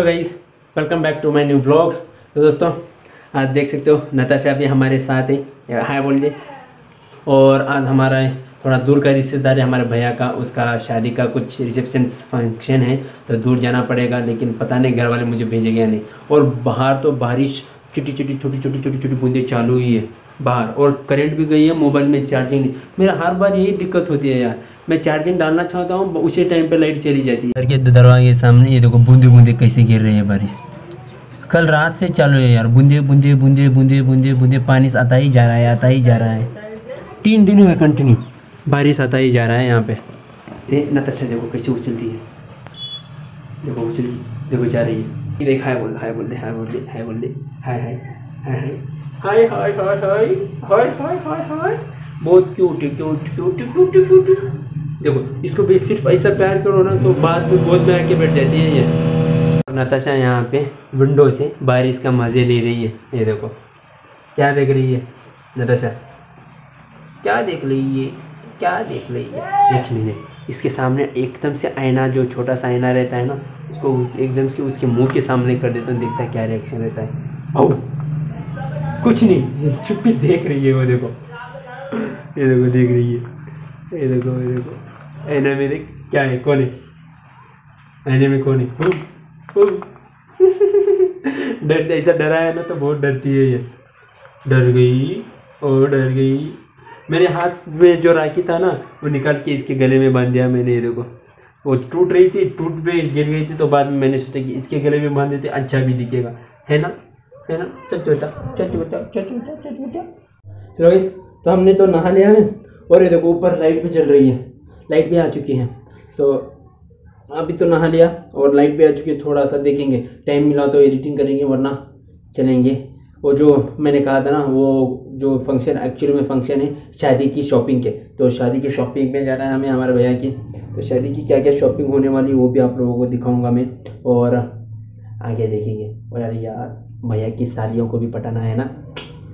Hello guys welcome back to my new vlog तो दोस्तों आज देख सकते हो, नताशा भी हमारे साथ है। हाय बोलिए। और आज हमारा थोड़ा दूर का रिश्तेदार है, हमारे भैया का। उसका शादी का कुछ रिसेप्शन फ़ंक्शन है तो दूर जाना पड़ेगा, लेकिन पता नहीं घर वाले मुझे भेजेंगे या नहीं। और बाहर तो बारिश छोटी छोटी छोटी छोटी छोटी छोटी बूंदें चालू हुई है। बाहर और करंट भी गई है मोबाइल में चार्जिंग नहीं। मेरा हर बार यही दिक्कत होती है यार। मैं चार्जिंग डालना चाहता हूँ उसी टाइम पे लाइट चली जाती है। घर के दरवाजे के सामने ये देखो बूंदे बूंदे कैसे गिर रही है बारिश। कल रात से चालू है यार बूंदे बूंदे बूंदे बूंदे बूंदे बूंदे पानी आता ही जा रहा है आता ही जा रहा है। तीन दिन हुए कंटिन्यू बारिश आता ही जा रहा है यहाँ पे। नताशा देखो कैसे उछलती है। देखो उछल देखो जा रही है। देख हाय बोल हाय बोल दे हाय बोल दे हाय बोल दे। हाय हाय हाय हाय। हाय हाय हाय हाय हाय हाय हाय बहुत cute cute cute cute cute देखो, इसको सिर्फ़ ऐसा प्यार करो ना तो बाद में आके बैठ जाती है ये। नताशा यहाँ पे विंडो से बारिश का मज़े ले रही है। ये देखो, क्या देख रही है नताशा? क्या देख रही है? क्या देख रही है? एक मिनट, इसके सामने एकदम से आईना, जो छोटा सा आईना रहता है ना, उसको एकदम से उसके मुँह के सामने कर देता हूँ, देखता है क्या रिएक्शन रहता है। आओ। कुछ नहीं चुप्पी देख रही है वो देखो। ये देखो, देख रही है। ये देखो ये देखो। आईना में देख, क्या है, कौन है? आईने में कौन है। डर, ऐसा डरा है ना तो बहुत डरती है ये। डर गई और डर गई। मेरे हाथ में जो राखी था ना, वो निकाल के इसके गले में बाँध दिया मैंने, ये देखो। वो टूट रही थी, टूट पे गिर गई थी तो बाद में मैंने सोचा कि इसके गले में बाँध देते अच्छा भी दिखेगा। है ना? है ना चल चल चल चल चोटा चलो इस तो हमने तो नहा लिया है और ये देखो ऊपर लाइट भी चल रही है लाइट भी आ चुकी है तो अभी तो नहा लिया और लाइट भी आ चुकी है थोड़ा सा देखेंगे टाइम मिला तो एडिटिंग करेंगे वरना चलेंगे वो जो मैंने कहा था ना वो जो फ़ंक्शन एक्चुअली में फ़ंक्शन है शादी की शॉपिंग के तो शादी की शॉपिंग में जाना है हमें हमारे भैया की तो शादी की क्या क्या शॉपिंग होने वाली वो भी आप लोगों को दिखाऊँगा मैं और आगे देखेंगे और यार यार भैया की सालियों को भी पटाना है ना?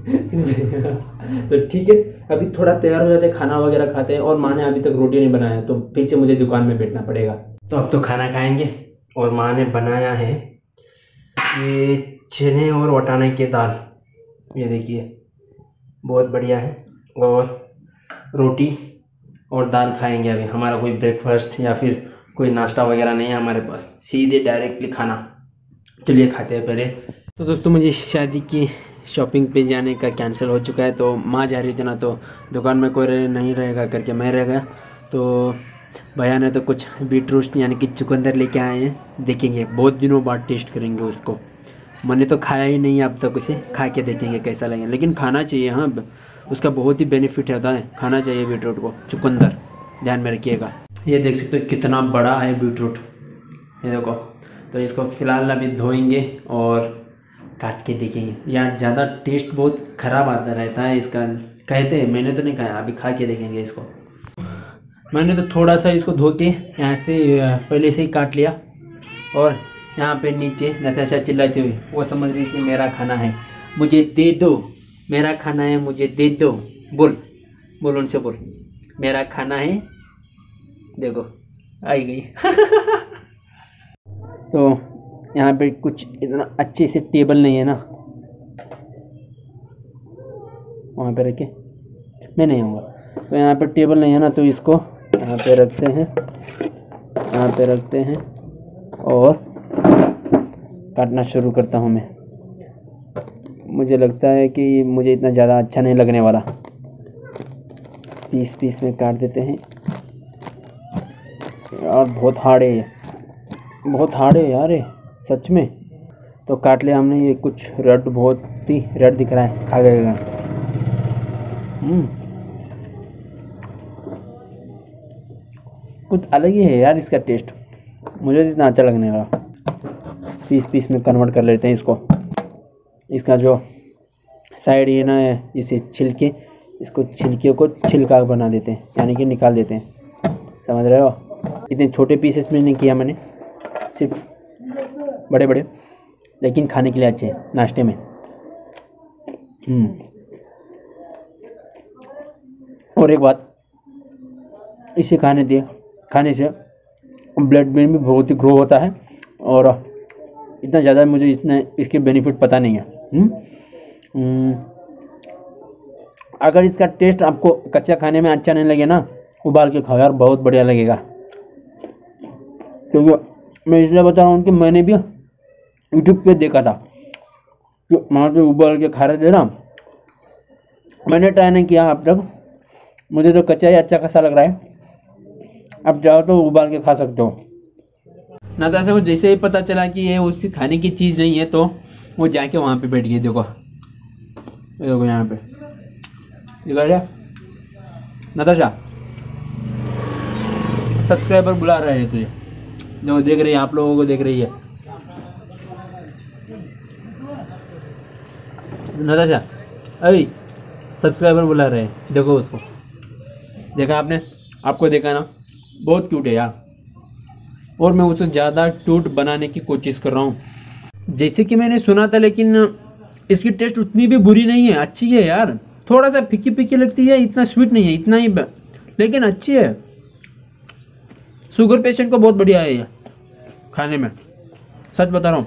तो ठीक है, अभी थोड़ा तैयार हो जाते खाना वगैरह खाते हैं, और माँ ने अभी तक रोटी नहीं बनाया तो फिर से मुझे दुकान में बैठना पड़ेगा। तो अब तो खाना खाएँगे, और माँ ने बनाया है ये चने और वटाने की दाल। ये देखिए, बहुत बढ़िया है, और रोटी और दाल खाएँगे अभी। हमारा कोई ब्रेकफास्ट या फिर कोई नाश्ता वगैरह नहीं है हमारे पास, सीधे डायरेक्टली खाना। चलिए खाते हैं पहले। तो दोस्तों मुझे शादी की शॉपिंग पे जाने का कैंसिल हो चुका है तो माँ जा रही थी ना तो दुकान में कोई नहीं रहेगा, करके मैं रह गया। तो भैया ने तो कुछ बीट रोस्ट यानी कि चुकंदर लेके आए हैं, देखेंगे, बहुत दिनों बाद टेस्ट करेंगे उसको। मैंने तो खाया ही नहीं, अब तक उसे खा के देखेंगे कैसा लगेगा। लेकिन खाना चाहिए हाँ उसका बहुत ही बेनिफिट रहता है, खाना चाहिए बीटरूट को, चुकंदर। ध्यान में रखिएगा। ये देख सकते हो कितना बड़ा है बीटरूट ये देखो तो इसको फ़िलहाल अभी धोएँगे और काट के देखेंगे। यार ज़्यादा टेस्ट बहुत ख़राब आता रहता है इसका। कहते हैं, मैंने तो नहीं खाया, अभी खा के देखेंगे इसको। मैंने तो थोड़ा सा इसको धो के यहाँ से पहले से ही काट लिया। और यहाँ पे नीचे नताशा चिल्लाते हुए, वो समझ रही थी मेरा खाना है। मुझे दे दो, मेरा खाना है, मुझे दे दो। बोल बोल उनसे बोल। मेरा खाना है, देखो, आई गई। तो यहाँ पे कुछ इतना अच्छे से टेबल नहीं है ना। वहाँ पे रखे। मैं नहीं आऊँगा। तो यहाँ पे टेबल नहीं है ना तो इसको यहाँ पे रखते हैं। यहाँ पे रखते हैं और काटना शुरू करता हूँ मैं। मुझे लगता है कि मुझे इतना ज़्यादा अच्छा नहीं लगने वाला। पीस पीस में काट देते हैं। और बहुत हार्ड है बहुत हार्ड है यार ये। सच में? तो काट लिया हमने, ये कुछ रेड बहुत ही रेड दिख रहा है, खा गएगा कुछ अलग ही है यार इसका टेस्ट मुझे तो इतना अच्छा लगने लगा। पीस पीस में कन्वर्ट कर लेते हैं इसको। इसका जो साइड ये ना है, इसे छिलके, इसको छिलके को छिलका बना देते हैं, यानी कि निकाल देते हैं। समझ रहे हो? इतने छोटे पीसेस में नहीं किया मैंने। सिर्फ़ बड़े बड़े लेकिन खाने के लिए अच्छे हैं नाश्ते में। और एक बात इसे खाने दिए खाने से ब्लड में भी बहुत ही ग्रो होता है और इतना ज़्यादा मुझे इतना इसके बेनिफिट पता नहीं है। हम्म? हम्म, अगर इसका टेस्ट आपको कच्चा खाने में अच्छा नहीं लगे ना उबाल के खाओ यार बहुत बढ़िया लगेगा। क्योंकि मैं इसलिए बता रहा हूँ कि मैंने भी यूट्यूब पे देखा था। कि वहाँ पे उबाल के खा रहे थे ना, मैंने ट्राई नहीं किया अब तक। मुझे तो कच्चा ही अच्छा खासा लग रहा है। अब जाओ तो उबाल के खा सकते हो। नताशा को जैसे ही पता चला कि ये उसकी खाने की चीज़ नहीं है तो वो जाके वहाँ पे बैठ गई, देखो। देखो यहाँ पे। नताशा। सब्सक्राइबर बुला रहे हैं तुझे देखो, देख रही है, आप लोगों को देख रही है। नताशा अभी सब्सक्राइबर बुला रहे हैं। देखो उसको। देखा आपने? आपको देखा ना? बहुत क्यूट है यार। और मैं उसे ज़्यादा क्यूट बनाने की कोशिश कर रहा हूँ। जैसे कि मैंने सुना था, लेकिन इसकी टेस्ट उतनी भी बुरी नहीं है। अच्छी है यार। थोड़ा सा फीकी फीकी लगती है, इतना स्वीट नहीं है, इतना ही लेकिन अच्छी है। शुगर पेशेंट को बहुत बढ़िया है ये, खाने में। सच बता रहा हूँ।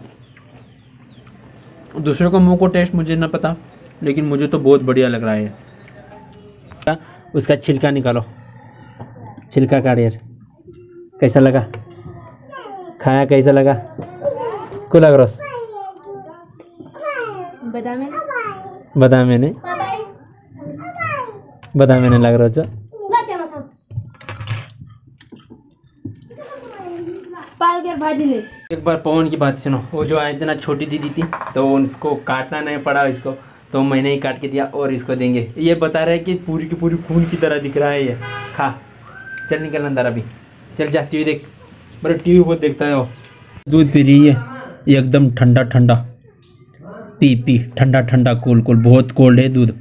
दूसरों का मुँह को टेस्ट मुझे ना पता लेकिन मुझे तो बहुत बढ़िया लग रहा है। उसका छिलका निकालो। छिलका काट यार कैसा लगा? खाया कैसा लगा? कुला ग्रोस बता मैं बता मैंने बता मैंने लग रहा भाजी ले। एक बार पवन की बात सुनो। वो जो आए थे ना छोटी दीदी थी तो उसको काटना नहीं पड़ा इसको। तो मैंने ही काट के दिया और इसको देंगे। ये बता रहे हैं कि पूरी की पूरी खून की तरह दिख रहा है ये। खा। चल निकल अंदर अभी। चल जा टीवी देख। बड़े टीवी बहुत देखता है वो। दूध पी रही है। एकदम ठंडा ठंडा। पी पी। ठंडा ठंडा कोल्ड कोल्ड बहुत कोल्ड है दूध।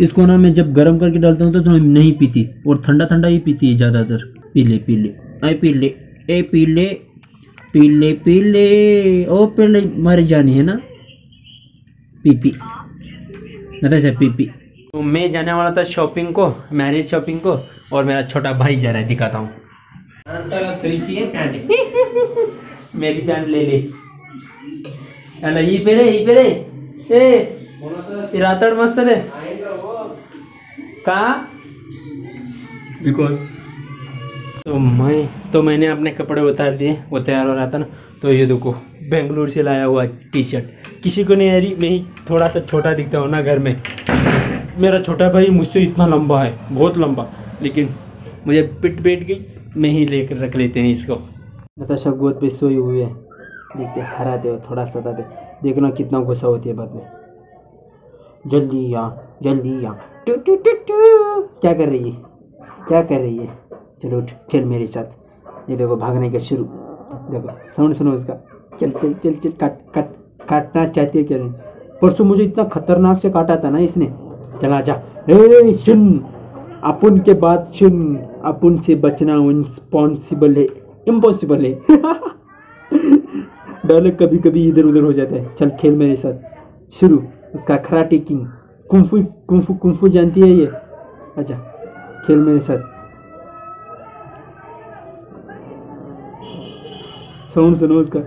इसको ना मैं जब गर्म करके डालता हूँ तो, तो नहीं पीती। और ठंडा ठंडा ही पीती है ज़्यादातर। पी ले पी ले। ऐ पी ले। ए पी ले। पी ले पी ले ओ पी ले मर जानी है ना? पी पी नताशा पी पी तो मैं जाने वाला था शॉपिंग को मैरिज शॉपिंग को और मेरा छोटा भाई जा रहा है दिखाता हूँ। सही चाहिए पैंट मेरी पैंट ले ले। अला ई पे रे ई पे रे। ए रातड़ मस्त रे कहाँ? बिकॉज़ तो मैं तो मैंने अपने कपड़े उतार दिए, वो तैयार हो रहा था ना। तो ये देखो, बेंगलुरु से लाया हुआ टी शर्ट किसी को नहीं आ रही मैं ही थोड़ा सा छोटा दिखता हूँ ना घर में। मेरा छोटा भाई मुझसे इतना लंबा है, बहुत लंबा। लेकिन मुझे पिट बैठ गई, मैं ही लेकर रख लेते हैं इसको। नताशा गोद पे सोई हुई है। देखते हराते हो थोड़ा सताते देखना कितना गुस्सा होती है बाद में। जल्दी आ जल्दी आ। टू टू टू टू। क्या कर रही है? क्या कर रही है? चलो उठ, खेल मेरे साथ। ये देखो भागने का शुरू। देखो साउंड सुनो इसका। चल चल चल चल, काट काट, काटना चाहती है क्या नहीं? परसों मुझे इतना खतरनाक से काटा था ना इसने। चला जा। ए, सुन। अपन के बाद सुन। अपन से बचना इम्पॉसिबल है। इम्पॉसिबल है। डायलॉग कभी कभी इधर उधर हो जाता है। चल, खेल मेरे साथ। शुरू। उसका खराटे king. Kung fu kung fu kung fu जानती है ये? अच्छा खेल मेरे साथ। साउंड सुनो उसका।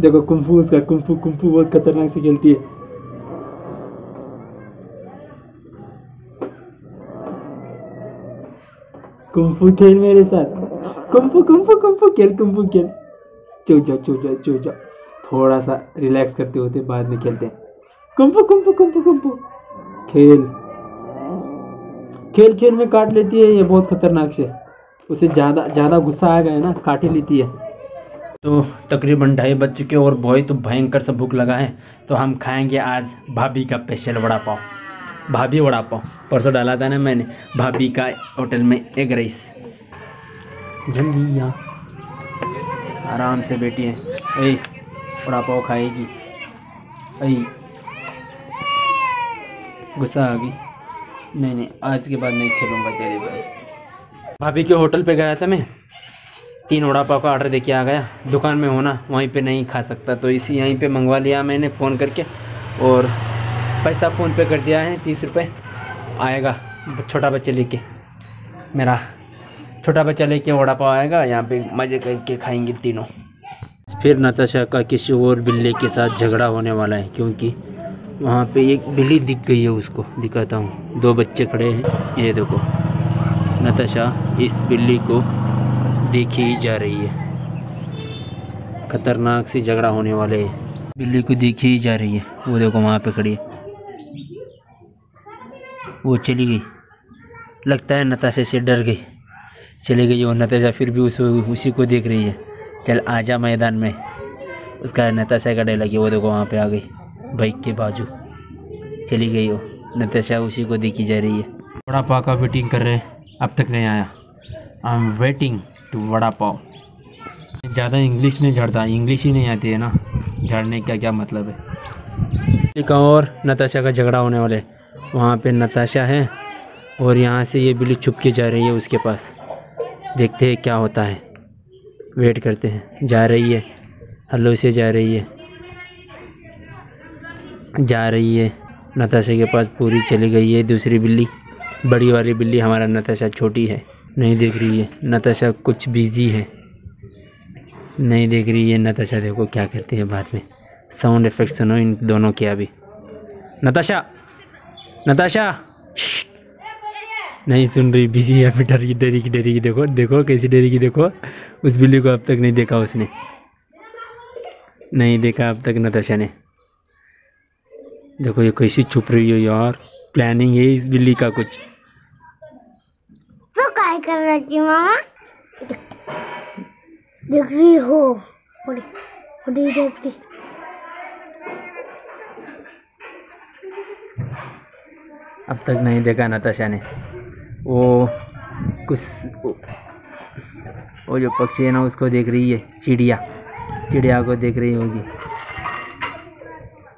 देखो, कुंफू उसका, कुंफू कुंफू बहुत खतरनाक से खेलती है। कुंफू खेल मेरे साथ। Kung fu kung fu kung fu खेल कुंफू खेल। चो जा चो जा चो जा। थोड़ा सा रिलैक्स करते होते बाद में खेलते हैं। Kung fu kung fu kung fu kung fu. खेल। खेल खेल में काट लेती है ये बहुत खतरनाक से। उसे ज़्यादा ज़्यादा गुस्सा आ गया ना, काट ही लेती है। तो तकरीबन ढाई बज चुके और बहुत तो भयंकर सा भूख लगा है। तो हम खाएँगे आज भाभी का स्पेशल वड़ा पाव। भाभी वड़ा पाव, परसों डाला था ना मैंने, भाभी का होटल में एग राइस जल्दी यहाँ। आराम से बैठी है। ऐ वड़ा पाव खाएगी। ऐ गुस्सा आ गई। नहीं नहीं, आज के बाद नहीं खेलूँगा तेरे साथ भाभी के होटल पे गया था मैं। तीन वड़ा पाव का ऑर्डर देके आ गया। दुकान में होना वहीं पे नहीं खा सकता। तो इसी यहीं पे मंगवा लिया मैंने फ़ोन करके। और पैसा फ़ोन पे कर दिया है, तीस रुपये आएगा, छोटा बच्चे लेके। मेरा छोटा बच्चा लेके वड़ा पाव आएगा। यहाँ पे मज़े करके खाएँगे तीनों। फिर नताशा का किसी और बिल्ली के साथ झगड़ा होने वाला है, क्योंकि वहाँ पे एक बिल्ली दिख गई है उसको, दिखाता हूँ। दो बच्चे खड़े हैं। ये देखो, नताशा इस बिल्ली को देखी जा रही है। खतरनाक सी झगड़ा होने वाले है बिल्ली को देखी जा रही है। वो देखो, वहाँ पे खड़ी है। वो चली गई। लगता है नताशा से डर गई। चली गई और नताशा फिर भी उस, उसी को देख रही है। चल, आजा मैदान में। उसका नताशा का डर लगी। वो देखो, वहाँ पे आ गई। बाइक के बाजू चली गई हो। नताशा उसी को देखी जा रही है। वड़ा पाव का वेटिंग कर रहे हैं। अब तक नहीं आया। I am waiting to vada pav ज़्यादा इंग्लिश नहीं झड़ता। इंग्लिश ही नहीं आती है ना। झड़ने का क्या मतलब है? और नताशा का झगड़ा होने वाले। वहाँ पे नताशा है और यहाँ से ये बिल्ली छुप के जा रही है उसके पास। देखते हैं क्या होता है। वेट करते हैं। जा रही है। हल्लो से जा रही है। जा रही है। नताशा के पास पूरी चली गई है। दूसरी बिल्ली, बड़ी वाली बिल्ली हमारा नताशा छोटी है। नहीं देख रही है। नताशा कुछ बिज़ी है। नहीं देख रही है। नताशा देखो क्या करती है बाद में। साउंड इफ़ेक्ट सुनो इन दोनों के अभी। नताशा! नताशा! नहीं सुन रही बिज़ी है। अभी डरी डरी डरी देखो देखो कैसी डरी देखो। उस बिल्ली को अब तक नहीं देखा उसने। नहीं देखा अब तक नताशा ने। देखो ये कैसी छुप रही है यार। प्लानिंग है इस बिल्ली का कुछ। तो काय कर रही मामा? देख रही हो देख रही अब तक नहीं देखा नताशा ने। वो कुछ वो जो पक्षी है ना उसको देख रही है चिड़िया। चिड़िया को देख रही होगी।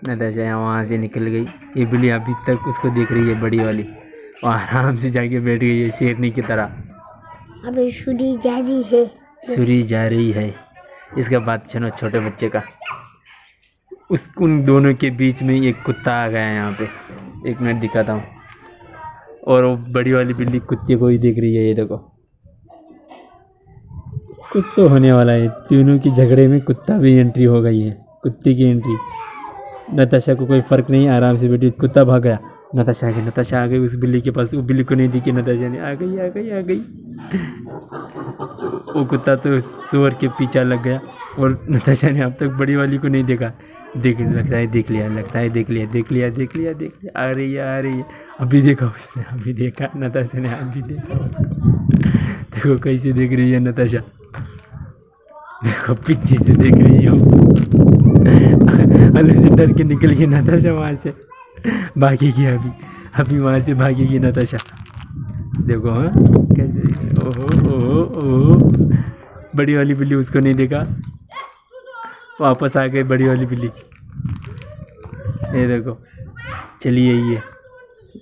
नताशा यहाँ वहाँ से निकल गई। ये बिल्ली अभी तक उसको देख रही है बड़ी वाली। वो आराम से जाके बैठ गई है शेरनी की तरह। अभी सुरी जारी है। सूरी जा रही है। इसका बात सुनो छोटे बच्चे का। उस उन दोनों के बीच में एक कुत्ता आ गया है यहाँ पे। एक मिनट दिखाता हूँ। और वो बड़ी वाली बिल्ली कुत्ते को ही देख रही है ये देखो। कुछ तो होने वाला है। तीनों की झगड़े में कुत्ता भी एंट्री हो गई है। कुत्ते की एंट्री नताशा को कोई फ़र्क नहीं, आराम से बैठी कुत्ता भाग गया। नताशा आ गई, नताशा आ गई, उस बिल्ली के पास वो बिल्ली को नहीं दिखी, नताशा ने, आ गई आ गई आ गई। वो कुत्ता तो सुअर के पीछा लग गया और नताशा ने अब तक बड़ी वाली को नहीं देखा। देख, लगता है, देख लिया, लगता है, देख लिया देख लिया देख लिया देख लिया, आ रही है, आ रही है। अभी देखा उसने, अभी देखा, नताशा ने, अभी देखा देखो कैसे देख रही है नताशा। देखो पीछे से देख रही हो। अलग से डर के निकल गई नताशा वहाँ से। भागेगी अभी। अभी वहाँ से भागेगी नताशा। देखो हाँ। कैसे ओहो ओहो ओहो। बड़ी वाली बिल्ली उसको नहीं देखा। वापस आ गई बड़ी वाली बिल्ली। ये देखो चलिए ये।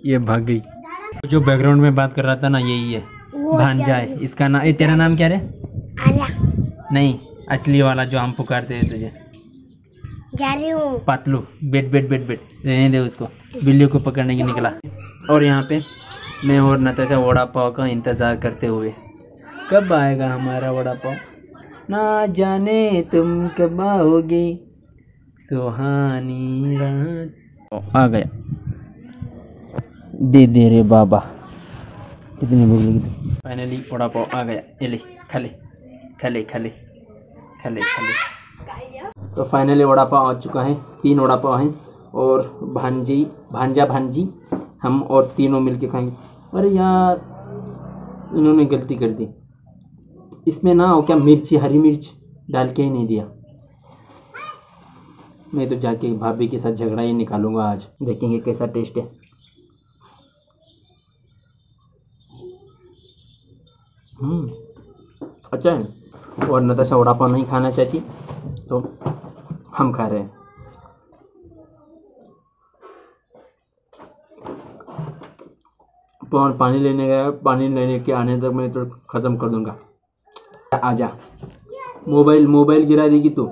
ये भाग गई। जो बैकग्राउंड में बात कर रहा था ना यही है। भांजा है। इसका नाम ये तेरा नाम क्या रे? नहीं असली वाला जो हम पुकारते हैं तुझे। जा रही हूँ। पातलू बेट बेट बेट बेट रहने दे उसको। बिल्ली को पकड़ने की निकला। और यहाँ पे मैं और नताशा वड़ा पाव का इंतज़ार करते हुए, कब आएगा हमारा वड़ा पाव ना जाने तुम कब आओगे। सुहानी रात। आ गया। दे दे रे बाबा। कितने थी। फाइनली वड़ा पाव आ गया। ये ले, खा ले। खा ले खा ले। खा ले खा ले। तो फाइनली वड़ा पाव आ चुका है, तीन वड़ा पाव हैं और भांजी, भांजा भांजी, हम और तीनों मिलके खाएँगे। अरे यार, इन्होंने गलती कर दी। इसमें ना हो क्या मिर्ची, हरी मिर्च डाल के ही नहीं दिया। मैं तो जाके भाभी के साथ झगड़ा ही निकालूँगा आज। देखेंगे कैसा टेस्ट है। हम्म अच्छा है। और नताशा वड़ा पाव नहीं खाना चाहती तो हम खा रहे हैं। पवन पानी लेने गया पानी लेने के आने तक मैं तो ख़त्म कर दूँगा। आजा। मोबाइल मोबाइल गिरा देगी तू।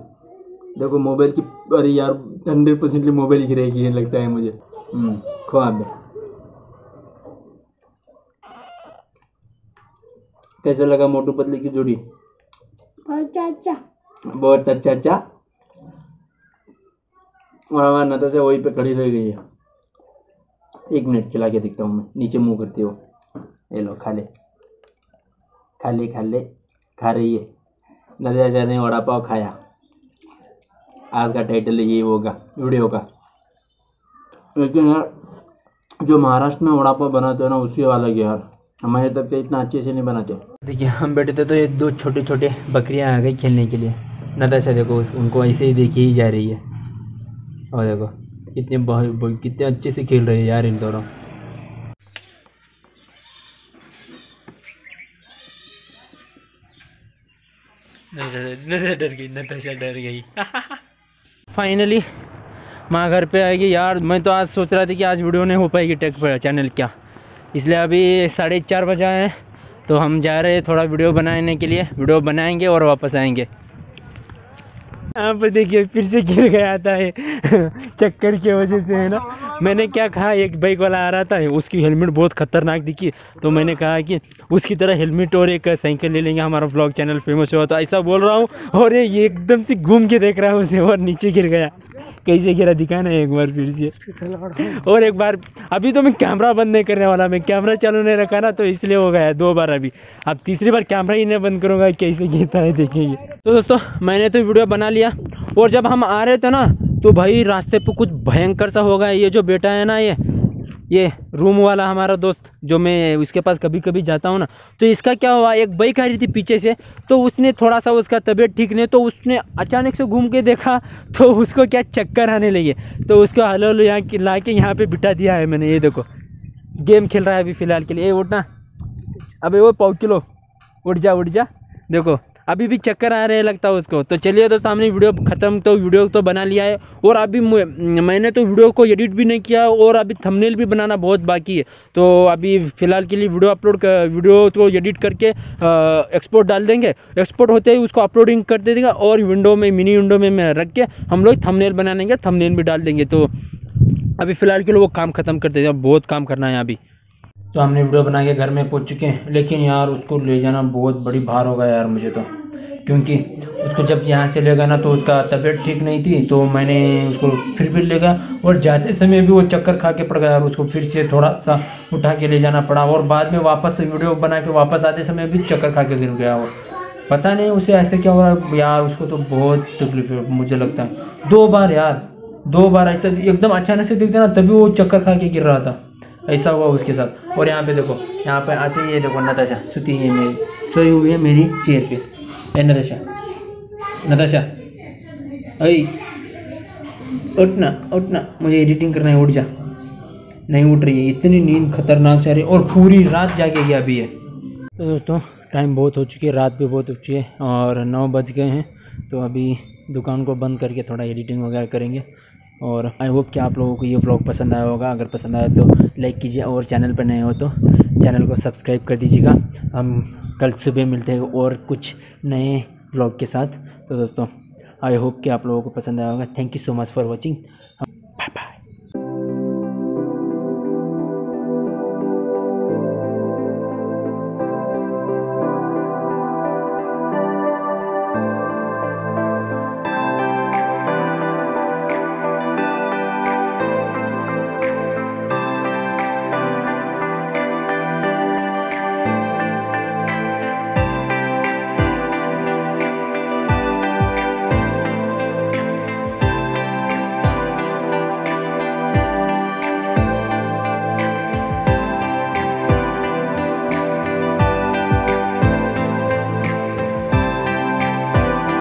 देखो मोबाइल की अरे यार हंड्रेड परसेंटली मोबाइल गिरेगी लगता है मुझे। हम्म, ख्वाब है। कैसे लगा मोटू पतली की जोड़ी? बहुत अच्छा। बहुत अच्छा अच्छा। और हमारा नता से वहीं पे खड़ी रह गई है। एक मिनट खिला के दिखता हूँ मैं। नीचे मुँह करती हो। ये लो, खा ले। खा ले खा ले। खा रही है। नदिया ने वड़ा पाव खाया। आज का टाइटल ये होगा वीडियो का। लेकिन यार, जो महाराष्ट्र में वड़ा पाव बनाते हो ना, उसी वाला ही यार। हमारे तक तो इतना अच्छे से नहीं बनाते। देखिए, हम बैठे थे तो ये दो छोटे छोटे बकरियाँ आ गई खेलने के लिए। नताशा देखो उनको ऐसे ही देखी ही जा रही है। और देखो कितने बहुत कितने अच्छे से खेल रहे हैं यार इन दोनों। डर गई नताशा डर गई। फाइनली माँ घर पे आएगी। यार मैं तो आज सोच रहा था कि आज वीडियो नहीं हो पाएगी टेक पर चैनल क्या। इसलिए अभी साढ़े चार बजे हैं तो हम जा रहे हैं थोड़ा वीडियो बनाने के लिए। वीडियो बनाएँगे और वापस आएँगे। यहाँ पर देखिए, फिर से गिर गया था ये चक्कर की वजह से, है ना? मैंने क्या कहा, एक बाइक वाला आ रहा था, उसकी हेलमेट बहुत खतरनाक दिखी। तो मैंने कहा कि उसकी तरह हेलमेट और एक साइकिल ले लेंगे, हमारा ब्लॉग चैनल फ़ेमस हुआ। तो ऐसा बोल रहा हूँ, और ये एकदम से घूम के देख रहा है, उसे और नीचे गिर गया। कैसे गिरा दिखाना एक बार फिर से। और एक बार, अभी तो मैं कैमरा बंद नहीं करने वाला, मैं कैमरा चालू नहीं रखा ना तो इसलिए हो गया, दो बार अभी। अब तीसरी बार कैमरा ही नहीं बंद करूँगा, कैसे गिरता है, देखेंगे। तो दोस्तों, मैंने तो वीडियो बना लिया, और जब हम आ रहे थे ना तो भाई रास्ते पर कुछ भयंकर सा हो गया, ये जो बेटा है ना, ये ये रूम वाला हमारा दोस्त, जो मैं उसके पास कभी कभी जाता हूँ ना तो इसका क्या हुआ, एक बाइक आ रही थी पीछे से तो उसने थोड़ा सा उसका तबीयत ठीक नहीं तो उसने अचानक से घूम के देखा तो उसको क्या चक्कर आने लगे तो उसको हलो हलो यहाँ ला के यहाँ पर बिठा दिया है मैंने, ये देखो। गेम खेल रहा है अभी फ़िलहाल के लिए उठना। अबे, वो पाव किलो, उठ जा उठ जा, देखो। अभी भी चक्कर आ रहे लगता है उसको। तो चलिए दोस्तों, हमने वीडियो ख़त्म तो वीडियो तो बना लिया है, और अभी मैंने तो वीडियो को एडिट भी नहीं किया, और अभी थंबनेल भी बनाना बहुत बाकी है। तो अभी फ़िलहाल के लिए वीडियो अपलोड वीडियो को एडिट करके एक्सपोर्ट डाल देंगे। एक्सपोर्ट होते ही उसको अपलोडिंग कर देंगे, और विंडो में मिनी विंडो में रख के हम लोग थंबनेल बना लेंगे थंबनेल भी डाल देंगे। तो अभी फ़िलहाल के लिए वो काम ख़त्म कर देते हैं, बहुत काम करना है अभी तो हमने वीडियो बना के घर में पहुँच चुके हैं। लेकिन यार, उसको ले जाना बहुत बड़ी भार होगा यार मुझे तो। क्योंकि उसको जब यहाँ से ले गया ना तो उसका तबीयत ठीक नहीं थी तो मैंने उसको फिर भी ले गया। और जाते समय भी वो चक्कर खा के पड़ गया और उसको फिर से थोड़ा सा उठा के ले जाना पड़ा। और बाद में वापस वीडियो बना के वापस आते समय भी चक्कर खा के गिर गया वो। पता नहीं उसे ऐसे क्या हो रहा है। यार, उसको तो बहुत तकलीफ़ है, मुझे लगता है। दो बार यार, दो बार ऐसा एकदम अचानक से दिखता ना, तभी वो चक्कर खा के गिर रहा था। ऐसा हुआ उसके साथ। और यहाँ पे देखो, यहाँ पे आते ही ये देखो नताशा, सुती है मेरी, सोई हुई है मेरी चेयर पे। ए, नताशा नताशा अई उठना उठना, मुझे एडिटिंग करना है, उठ जा। नहीं उठ रही है, इतनी नींद खतरनाक से आ रही है और पूरी रात जागेगी अभी है तो दोस्तों टाइम बहुत हो चुकी है, रात भी बहुत हो चुकी है और नौ बज गए हैं तो अभी दुकान को बंद करके थोड़ा एडिटिंग वगैरह करेंगे। और आई होप कि आप लोगों को ये ब्लॉग पसंद आया होगा। अगर पसंद आया तो लाइक कीजिए और चैनल पर नए हो तो चैनल को सब्सक्राइब कर दीजिएगा। हम कल सुबह मिलते हैं और कुछ नए ब्लॉग के साथ। तो दोस्तों आई होप कि आप लोगों को पसंद आया होगा। Thank you so much for watching